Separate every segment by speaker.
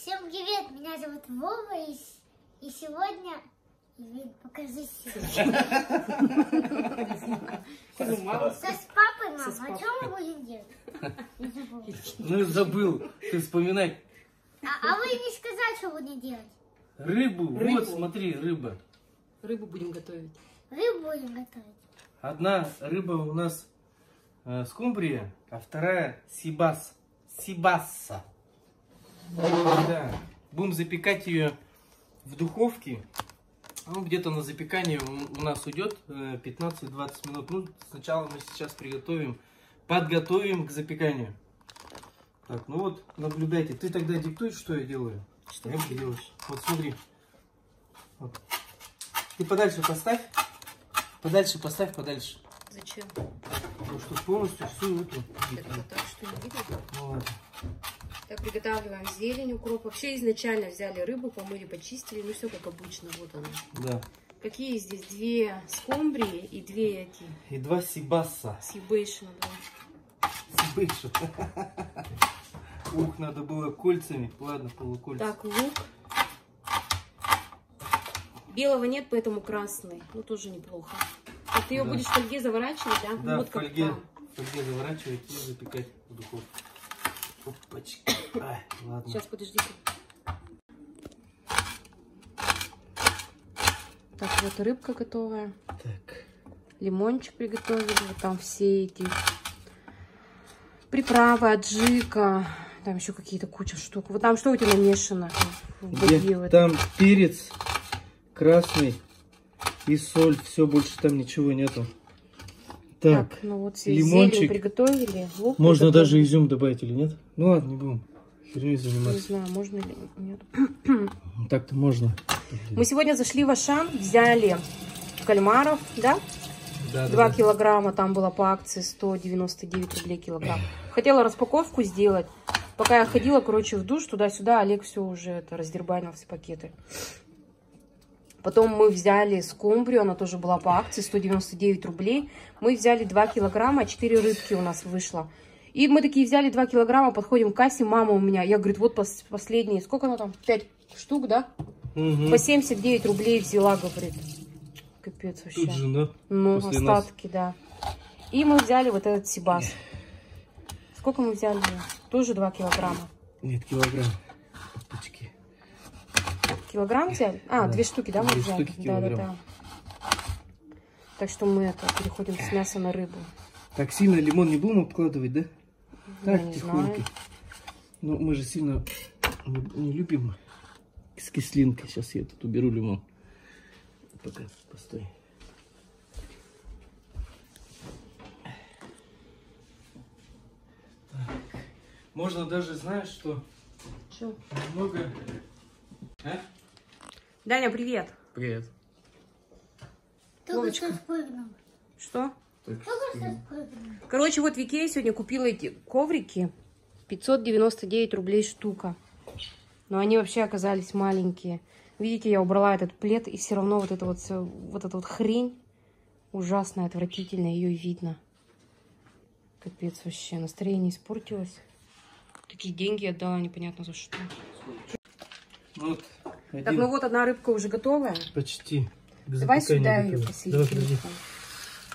Speaker 1: Всем привет, меня зовут Вова, и, и сегодня... Ивин, покажи себя. Со с папой, мама, а
Speaker 2: папой.
Speaker 1: что мы будем делать?
Speaker 3: Ну забыл. Ты вспоминай.
Speaker 1: А, а вы не сказали, что будем делать?
Speaker 3: Рыбу.
Speaker 2: Рыбу.
Speaker 3: Вот, смотри, рыба.
Speaker 2: Рыбу будем готовить.
Speaker 1: Рыбу будем готовить.
Speaker 3: Одна рыба у нас э, скумбрия, а вторая сибас. Сибасса. Да. Будем запекать ее в духовке. Ну, где-то на запекание у нас уйдет э, 15-20 минут. Ну, сначала мы сейчас приготовим, подготовим к запеканию. Так, ну вот, наблюдайте. Ты тогда диктуй, что я делаю. Что я делать? Вот смотри. Вот. Ты подальше поставь. Подальше поставь, подальше.
Speaker 2: Зачем?
Speaker 3: Ну, чтобы полностью всю эту.
Speaker 2: Это так, что не видно.
Speaker 3: Ну, ладно.
Speaker 2: Так, приготавливаем зелень, укроп. Вообще изначально взяли рыбу, помыли, почистили. Ну, все как обычно. Вот она.
Speaker 3: Да.
Speaker 2: Какие здесь? Две скумбрии и две эти
Speaker 3: И два сибаса.
Speaker 2: сибейшина. Да.
Speaker 3: Сибыша. Ух, надо было кольцами. Ладно, полукольца.
Speaker 2: Так, лук. Белого нет, поэтому красный. Ну, тоже неплохо. Так, ты ее
Speaker 3: Да.
Speaker 2: будешь в фольге заворачивать, да?
Speaker 3: Да, в
Speaker 2: вот как
Speaker 3: фольге, в фольге заворачивать и запекать в духовку. Опачки. Ай, ладно.
Speaker 2: Сейчас, подожди. Так, вот рыбка готовая.
Speaker 3: Так.
Speaker 2: Лимончик приготовили. Вот там все эти приправы, аджика. Там еще какие-то куча штук. Вот там что у тебя намешано?
Speaker 3: Где? Там перец красный и соль. Все, больше там ничего нету. Так,
Speaker 2: Так, ну вот
Speaker 3: лимончик.
Speaker 2: приготовили. Лук
Speaker 3: можно
Speaker 2: приготовили.
Speaker 3: даже изюм добавить или нет? Ну ладно, не будем. Херней
Speaker 2: Не
Speaker 3: заниматься.
Speaker 2: знаю, можно или нет.
Speaker 3: Так-то можно.
Speaker 2: Мы сегодня зашли в Ашан, взяли кальмаров, да?
Speaker 3: Да, да,
Speaker 2: 2
Speaker 3: да.
Speaker 2: килограмма, там было по акции 199 рублей килограмм. Хотела распаковку сделать. Пока я ходила, короче, в душ туда-сюда, Олег все уже это раздербанил все пакеты. Потом мы взяли скумбрию, она тоже была по акции, 199 рублей. Мы взяли 2 килограмма, 4 рыбки у нас вышло. И мы такие взяли 2 килограмма, подходим к кассе, мама у меня, я, говорит, вот пос- последние, сколько она там, 5 штук, да?
Speaker 3: Мгм.
Speaker 2: По 79 рублей взяла, говорит. Капец вообще.
Speaker 3: Тут же, да?
Speaker 2: Ну,
Speaker 3: после нас.
Speaker 2: остатки, да. И мы взяли вот этот сибас. Сколько мы взяли? Тоже 2 килограмма.
Speaker 3: Нет, килограмм. Опачки.
Speaker 2: Килограмм взяли? А,
Speaker 3: Да.
Speaker 2: две штуки, да, мы
Speaker 3: Две
Speaker 2: взяли?
Speaker 3: штуки
Speaker 2: да, да, да. Так что мы это переходим с мяса на рыбу.
Speaker 3: Так, сильно лимон не будем обкладывать, да?
Speaker 2: Я
Speaker 3: Так, тихонько.
Speaker 2: знаю.
Speaker 3: Ну, мы же сильно не, любим с кислинкой. Сейчас я тут уберу лимон. Пока, постой. Так. Можно даже, знаешь, что
Speaker 2: Чё?
Speaker 3: немного... А?
Speaker 2: Даня, привет.
Speaker 3: Привет.
Speaker 1: Только что спрыгнул.
Speaker 2: Что?
Speaker 1: Только что спрыгнул.
Speaker 2: Короче, вот в Икее сегодня купила эти коврики. 599 рублей штука. Но они вообще оказались маленькие. Видите, я убрала этот плед, и все равно вот эта вот, всё- вот эта вот хрень ужасная, отвратительная, ее видно. Капец вообще, настроение испортилось. Такие деньги отдала, непонятно за что.
Speaker 3: Ну Вот,
Speaker 2: Так,
Speaker 3: один
Speaker 2: ну вот одна рыбка уже готовая.
Speaker 3: почти. к
Speaker 2: Давай сюда ее
Speaker 3: готов. Давай,
Speaker 2: посерединку.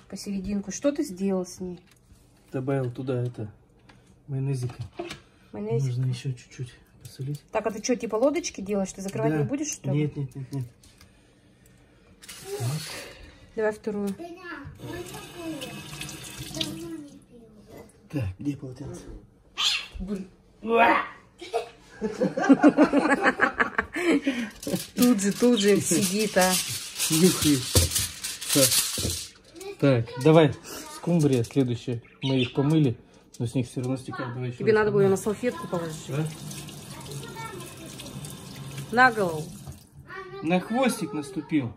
Speaker 2: Посерединку. Что ты сделал с ней?
Speaker 3: Добавил туда это майонезика.
Speaker 2: Майонезик?
Speaker 3: Нужно еще чуть-чуть посолить.
Speaker 2: Так, а ты что, типа лодочки делаешь? Ты закрывать
Speaker 3: Да.
Speaker 2: не будешь, что ли?
Speaker 3: Нет, нет, нет, нет.
Speaker 2: Давай вторую.
Speaker 3: Так, где полотенце?
Speaker 2: Тут же, тут же сидит, а.
Speaker 3: Нюхай. Так. Так, давай. Скумбрия следующая. Мы их помыли, но с них все равно стекает. Давай
Speaker 2: Тебе надо было ее на салфетку положить.
Speaker 3: Да?
Speaker 2: На голову.
Speaker 3: На хвостик наступил.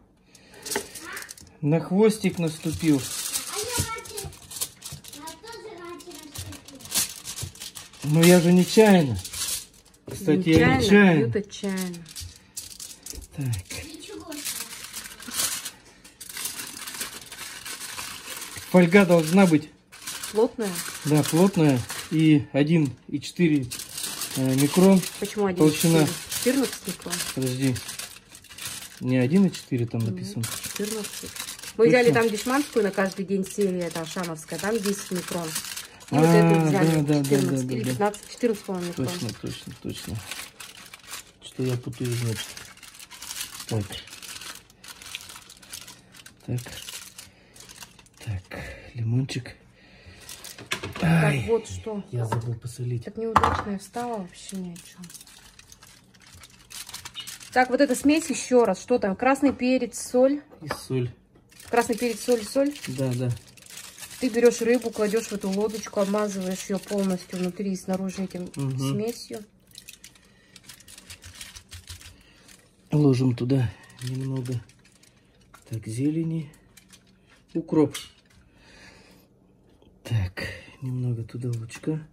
Speaker 3: На хвостик наступил.
Speaker 1: Я.
Speaker 3: Но я же нечаянно. Кстати, я нечаянно.
Speaker 2: Бьют отчаянно.
Speaker 3: Так. Фольга должна быть,
Speaker 2: Плотная.
Speaker 3: да, плотная. И 1,4 э, микрон.
Speaker 2: Почему 1,4?
Speaker 3: Толщина.
Speaker 2: 14 микрон.
Speaker 3: Подожди. Не 1,4 там написано.
Speaker 2: 14. Мы взяли там дешманскую на каждый день серия, это Ашановская, там 10 микрон. И вот
Speaker 3: А,
Speaker 2: эту взяли
Speaker 3: да, да, да,
Speaker 2: 14
Speaker 3: да,
Speaker 2: или
Speaker 3: да.
Speaker 2: 15, 14, по-моему, микрон.
Speaker 3: Точно, точно, точно. Что я путаю, значит. Так. Так. Так, лимончик.
Speaker 2: Так,
Speaker 3: Ай,
Speaker 2: вот что.
Speaker 3: я забыл посолить.
Speaker 2: Так неудачно я встала вообще ни о чем. Так, вот эта смесь еще раз. Что там? Красный перец, соль.
Speaker 3: И соль.
Speaker 2: Красный перец, соль, соль.
Speaker 3: Да, да.
Speaker 2: Ты берешь рыбу, кладешь в эту лодочку, обмазываешь ее полностью внутри и снаружи этим
Speaker 3: Мгм.
Speaker 2: смесью.
Speaker 3: Ложим туда немного. Так, зелени. Укроп. Так, немного туда лучка.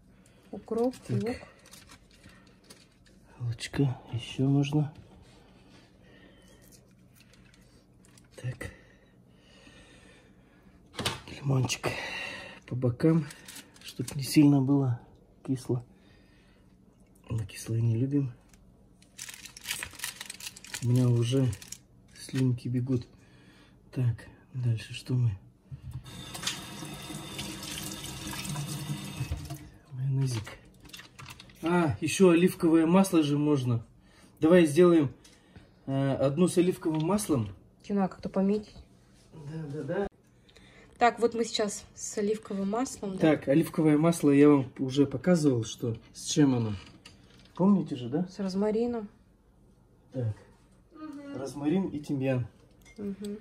Speaker 2: Укроп,
Speaker 3: Так.
Speaker 2: лук.
Speaker 3: Лучка. Еще можно. Так. Лимончик по бокам, чтобы не сильно было кисло. Мы кислое не любим. У меня уже слюнки бегут. Так, дальше что мы? Майонезик. А, еще оливковое масло же можно. Давай сделаем э, одну с оливковым маслом.
Speaker 2: Надо как-то пометить.
Speaker 3: Да, да, да.
Speaker 2: Так, вот мы сейчас с оливковым маслом. да.
Speaker 3: Так, оливковое масло я вам уже показывал, что с чем оно. Помните же, да?
Speaker 2: С розмарином.
Speaker 3: Так. Розмарин и тимьян.
Speaker 2: Мгм.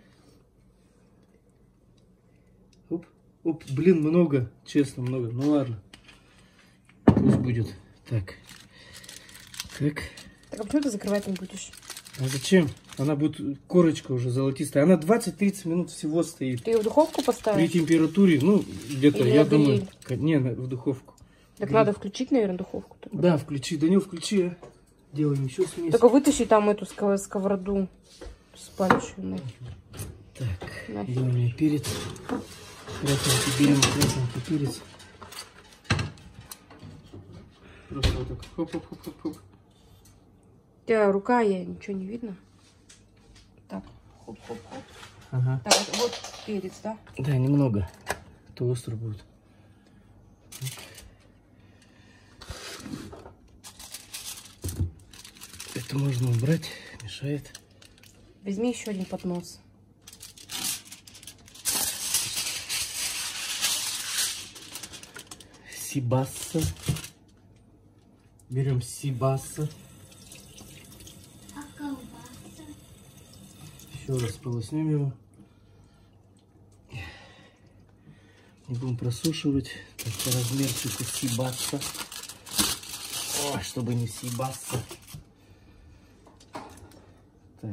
Speaker 3: Оп. Оп, блин, много. Честно, много. Ну ладно. Пусть будет. Так. Так.
Speaker 2: Так, а почему ты закрывать не будешь?
Speaker 3: А зачем? Она будет, корочка уже золотистая. Она 20-30 минут всего стоит.
Speaker 2: Ты ее в духовку
Speaker 3: При
Speaker 2: поставишь?
Speaker 3: температуре, ну, где-то, я думаю... Не, в духовку.
Speaker 2: Так
Speaker 3: гриль.
Speaker 2: надо включить, наверное, духовку.
Speaker 3: Да, включи. Данил, включи. а. Делаем еще смесь.
Speaker 2: Только вытащи там эту ско- сковороду спалившую.
Speaker 3: Так, меня перец? Красненький, берем красненький перец. Просто вот так. Хоп-хоп-хоп-хоп.
Speaker 2: У тебя рука, я ничего не видно. Так, хоп-хоп-хоп.
Speaker 3: Ага.
Speaker 2: Так, вот, вот перец, да?
Speaker 3: Да, немного. То остро будет. Это можно убрать, мешает.
Speaker 2: Возьми еще один поднос.
Speaker 3: Сибасса. Берем сибасса.
Speaker 1: А колбаса?
Speaker 3: Еще раз полоснем его. Не будем просушивать. Так, по размерчику сибасса. Ой, чтобы не сибасса. Так.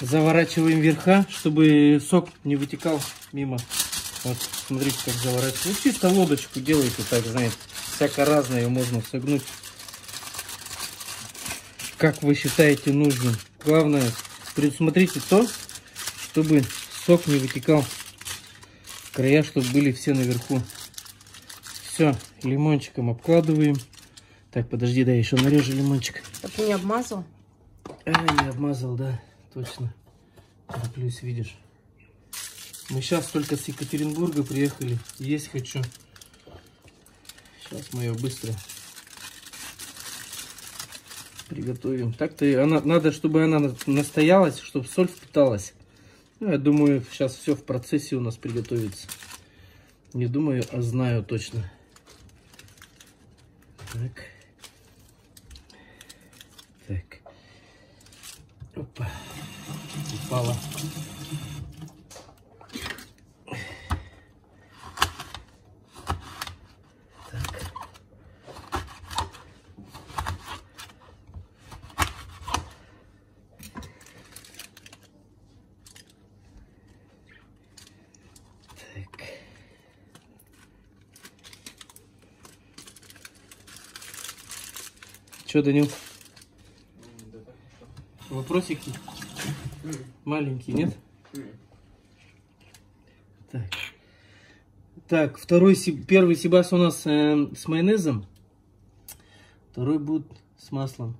Speaker 3: Заворачиваем верха, чтобы сок не вытекал мимо. Вот, смотрите, как заворачивать. Ну, чисто лодочку делайте так, знаете. Всяко разное ее можно согнуть. Как вы считаете нужным. Главное, предусмотрите то, чтобы сок не вытекал края, чтобы были все наверху. Все, лимончиком обкладываем. Так, подожди, да, еще нарежу лимончик.
Speaker 2: Так ты не обмазал?
Speaker 3: А, не обмазал, да, точно. Тороплюсь, видишь. Мы сейчас только с Екатеринбурга приехали. Есть хочу. Сейчас мы ее быстро приготовим. Так-то она, надо, чтобы она на- настоялась, чтобы соль впиталась. Ну, я думаю, сейчас все в процессе у нас приготовится. Не думаю, а знаю точно. Так. Так. Опа. Упала. Че, Данил? Вопросики? Маленькие, нет? Так. Так, второй, первый сибас у нас э, с майонезом. Второй будет с маслом.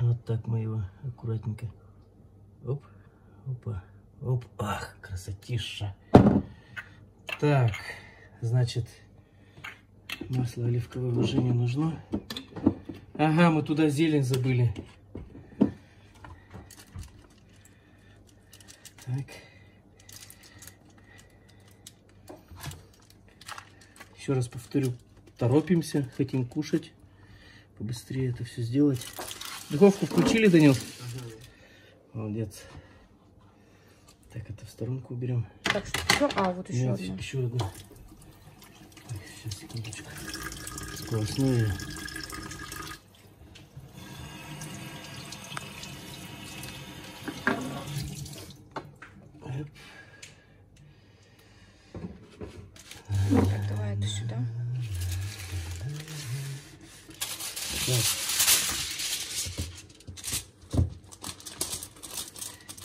Speaker 3: Вот так мы его аккуратненько. Оп, опа, оп, ах, красотища. Так, значит, масло оливковое уже не нужно. Ага, мы туда зелень забыли. Так. Еще раз повторю, торопимся, хотим кушать. Побыстрее это все сделать. Духовку включили, Данил? Молодец. Так, это в сторонку уберем.
Speaker 2: Так, что? А, вот еще
Speaker 3: Нет,
Speaker 2: одна.
Speaker 3: еще одну. Так, сейчас, секундочку.
Speaker 2: Так, давай это сюда.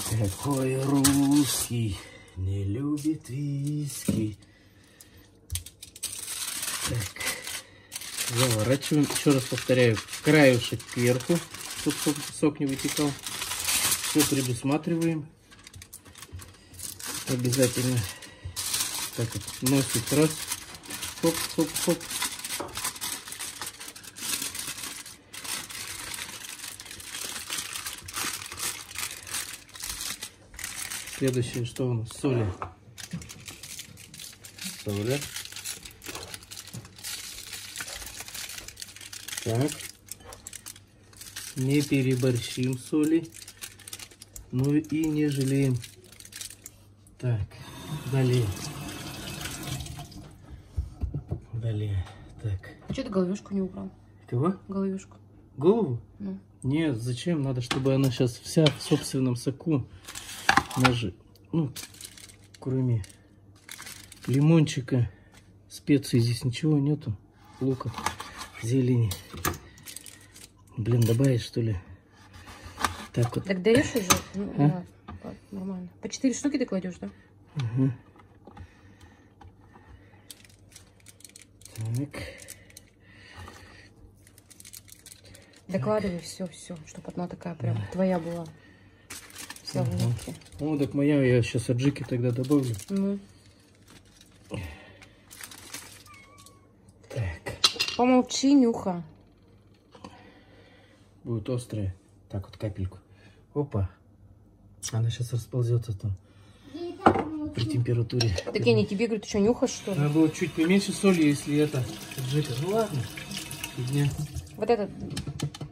Speaker 3: Какой русский не любит виски. Так. Заворачиваем. Еще раз повторяю. Краешек кверху, чтобы сок, не вытекал. Все предусматриваем. Обязательно. Так вот, носик раз. Хоп, хоп, хоп. Следующее, что у нас? Соли. Соли. Так. Не переборщим соли. Ну и не жалеем. Так. Далее. Далее. Так.
Speaker 2: А что ты головешку не убрал?
Speaker 3: Кого?
Speaker 2: Головешку.
Speaker 3: Голову?
Speaker 2: Ну.
Speaker 3: Нет, зачем? Надо, чтобы она сейчас вся в собственном соку. Даже, ну, кроме лимончика, специй здесь ничего нету. Лука, зелени. Блин, добавить что ли? Так вот.
Speaker 2: Так даешь уже? Ну,
Speaker 3: А?
Speaker 2: да, нормально. По 4 штуки ты кладешь, да?
Speaker 3: Мгм. Так.
Speaker 2: Докладывай все, все, чтобы одна такая прям твоя была. Вся в
Speaker 3: Ага.
Speaker 2: луке.
Speaker 3: О, так моя, я сейчас аджики тогда добавлю.
Speaker 2: Ну,
Speaker 3: Так.
Speaker 2: Помолчи, нюха.
Speaker 3: Будет острая. Так вот капельку. Опа. Она сейчас расползется там при температуре.
Speaker 2: Так я не тебе говорю, ты что, нюхаешь, что ли?
Speaker 3: Надо было чуть поменьше соли, если это аджика. Ну ладно. Фигня.
Speaker 2: Вот этот.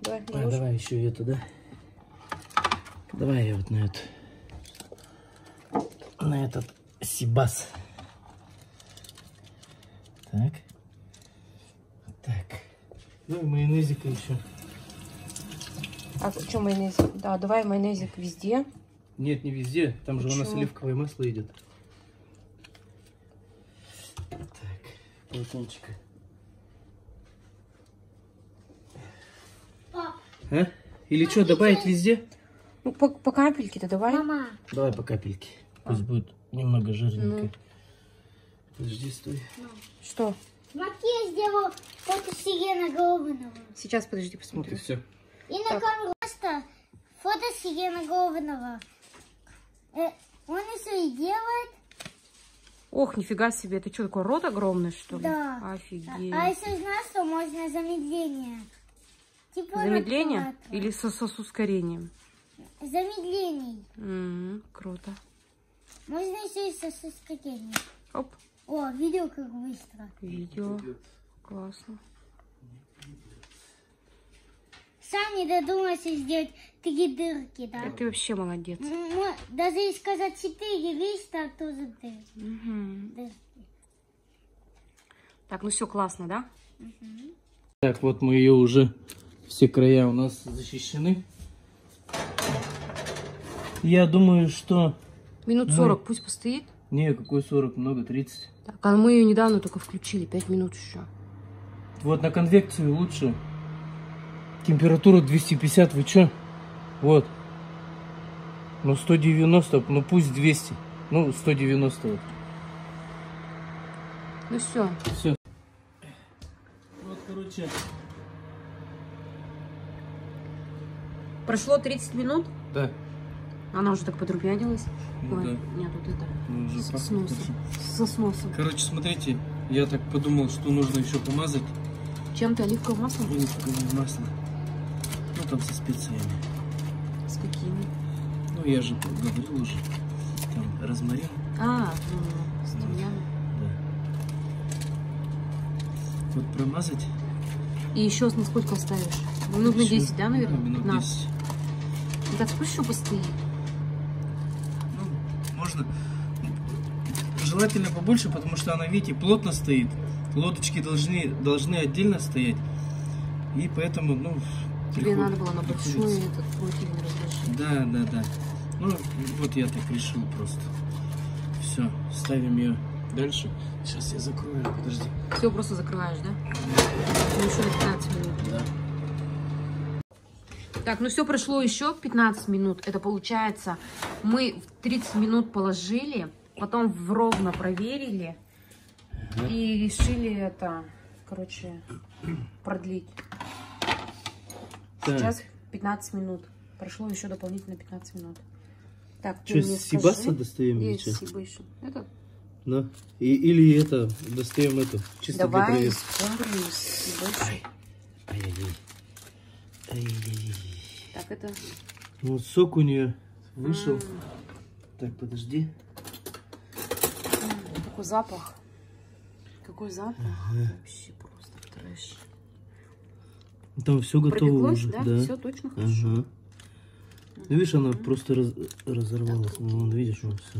Speaker 2: Давай,
Speaker 3: А, давай еще это, да? Давай я вот на это. На этот сибас. Так. Так. Ну и майонезика еще.
Speaker 2: А что майонез? Да, давай майонезик везде.
Speaker 3: Нет, не везде. Там же у нас
Speaker 2: Почему?
Speaker 3: оливковое масло идет. Так, полотенчика.
Speaker 1: Пап,
Speaker 3: А? Или что, добавить везде?
Speaker 2: Ну, по, по капельке-то давай.
Speaker 1: мама,
Speaker 3: Давай по капельке. Пусть будет немного жирненько.
Speaker 2: Ну.
Speaker 3: Подожди, стой.
Speaker 2: Что?
Speaker 1: Смотри, я сделал фото Сирена Голубанова.
Speaker 2: Сейчас, подожди,
Speaker 3: Вот и все.
Speaker 1: И на просто фото Сирена Голубанова. Э, он еще и делает.
Speaker 2: Ох, нифига себе, это что, такой рот огромный, что ли?
Speaker 1: Да.
Speaker 2: Офигеть.
Speaker 1: А еще знаешь, что можно замедление? Типа
Speaker 2: Замедление или со, со с ускорением?
Speaker 1: Замедлений.
Speaker 2: М, круто.
Speaker 1: Можно еще и со с ускорением.
Speaker 2: Оп,
Speaker 1: О, видел, как быстро.
Speaker 2: видео. Классно.
Speaker 1: Сам не додумался сделать три дырки, да?
Speaker 2: Да ты вообще молодец.
Speaker 1: М, м, Даже если сказать четыре, там тоже дыр-
Speaker 2: Мгм.
Speaker 1: дырки.
Speaker 2: Так, ну все классно, да?
Speaker 3: Так, вот мы ее уже, все края у нас защищены. Я думаю, что...
Speaker 2: Минут
Speaker 3: Давай.
Speaker 2: 40 пусть постоит.
Speaker 3: Не, какой 40, много, 30.
Speaker 2: Так, а мы ее недавно только включили, 5 минут еще.
Speaker 3: Вот на конвекцию лучше. Температура 250, вы чё? Вот. Ну 190, ну пусть 200. Ну 190 вот.
Speaker 2: Ну все.
Speaker 3: Все. Вот, короче,
Speaker 2: Прошло 30 минут.
Speaker 3: да.
Speaker 2: Она уже так подрумянилась.
Speaker 3: Ну
Speaker 2: Ой,
Speaker 3: да.
Speaker 2: Нет, вот это.
Speaker 3: Ну, уже
Speaker 2: С, с
Speaker 3: хорошо.
Speaker 2: Со с носом.
Speaker 3: Короче, смотрите, я так подумал, что нужно еще помазать
Speaker 2: Чем-то оливковым маслом?
Speaker 3: оливковое масло. Ну, там со специями.
Speaker 2: С какими?
Speaker 3: Ну, я же говорил уже. Там розмарин.
Speaker 2: А, ну, ну, с тимьяном.
Speaker 3: Да. Вот промазать.
Speaker 2: И еще на сколько оставишь? Минут на
Speaker 3: Еще,
Speaker 2: 10, да, наверное?
Speaker 3: ну, минут
Speaker 2: 15.
Speaker 3: 10.
Speaker 2: Ну, Так пусть еще постоит.
Speaker 3: Можно. Желательно побольше, потому что она, видите, плотно стоит. Лодочки должны, должны отдельно стоять. И поэтому, ну,
Speaker 2: Тебе
Speaker 3: приход-
Speaker 2: надо было на
Speaker 3: приходится.
Speaker 2: этот противень разложить.
Speaker 3: Да, да, да. Ну, вот я так решил просто. Все, ставим ее дальше. Сейчас я закрою, подожди.
Speaker 2: Все, просто закрываешь, да? Ну, еще на 15 минут.
Speaker 3: Да.
Speaker 2: Так, ну все, прошло еще 15 минут. Это получается, мы в 30 минут положили, потом ровно проверили и решили это, короче, продлить.
Speaker 3: Так.
Speaker 2: Сейчас 15 минут. Прошло еще дополнительно 15 минут. Так, ты
Speaker 3: Что, Сибаса
Speaker 2: скажи.
Speaker 3: достаем или
Speaker 2: Есть? Сибыша. Это
Speaker 3: Да. И, или это, достаем эту, чисто для
Speaker 2: давай
Speaker 3: проверки.
Speaker 2: с Сибышей.
Speaker 3: Ай-яй-яй. Ай-яй-яй.
Speaker 2: Так, это...
Speaker 3: Ну, вот сок у нее вышел.
Speaker 2: М,
Speaker 3: Так, подожди.
Speaker 2: Какой запах. Какой запах. Вообще просто трэш.
Speaker 3: Там все готово
Speaker 2: Пропеклось,
Speaker 3: уже.
Speaker 2: да?
Speaker 3: Да.
Speaker 2: Все точно хорошо.
Speaker 3: Ага. Ну, видишь, она просто раз- разорвалась. Ну, вон, видишь, вон все.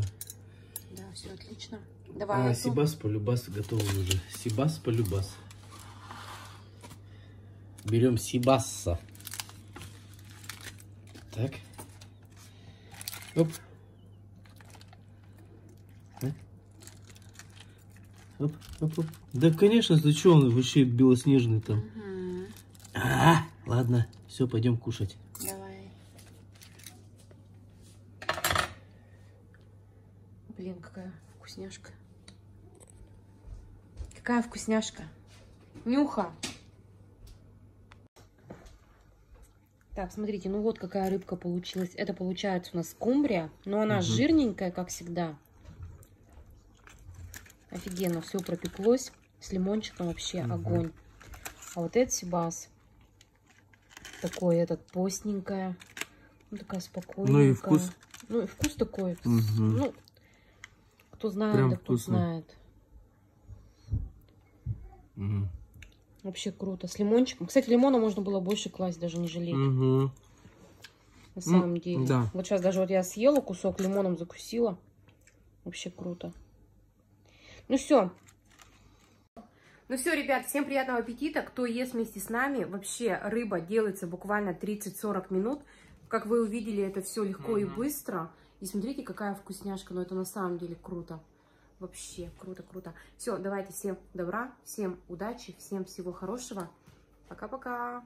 Speaker 2: Да, все отлично. Давай
Speaker 3: А,
Speaker 2: эту.
Speaker 3: Сибас полюбас готовы уже. Сибас полюбас. Берем Сибасса. Так. Оп. Оп, оп, оп. Да, конечно, ты что, он вообще белоснежный там.
Speaker 2: Мгм.
Speaker 3: А, ладно, все, пойдем кушать.
Speaker 2: Давай. Блин, какая вкусняшка. Какая вкусняшка. Нюха. Так, смотрите, ну вот какая рыбка получилась. Это получается у нас скумбрия, но она
Speaker 3: Мгм.
Speaker 2: жирненькая, как всегда. Офигенно, все пропеклось. С лимончиком вообще
Speaker 3: Мгм.
Speaker 2: огонь. А вот этот сибас такой этот постненькая. Ну, такая спокойненькая.
Speaker 3: Ну и вкус?
Speaker 2: Ну и вкус такой.
Speaker 3: Мгм.
Speaker 2: Ну, кто знает,
Speaker 3: Прям
Speaker 2: да кто
Speaker 3: вкусно.
Speaker 2: знает.
Speaker 3: Угу.
Speaker 2: Вообще круто. С лимончиком. Кстати, лимона можно было больше класть, даже не жалеть.
Speaker 3: Угу.
Speaker 2: На самом деле.
Speaker 3: да.
Speaker 2: Вот сейчас даже вот я съела кусок, лимоном закусила. Вообще круто. Ну все. Ну все, ребят, всем приятного аппетита. Кто ест вместе с нами, вообще рыба делается буквально 30-40 минут. Как вы увидели, это все легко и
Speaker 3: Мгм.
Speaker 2: быстро. И смотрите, какая вкусняшка. Но это на самом деле круто. Вообще круто, круто. Все, давайте всем добра, всем удачи, всем всего хорошего. Пока-пока.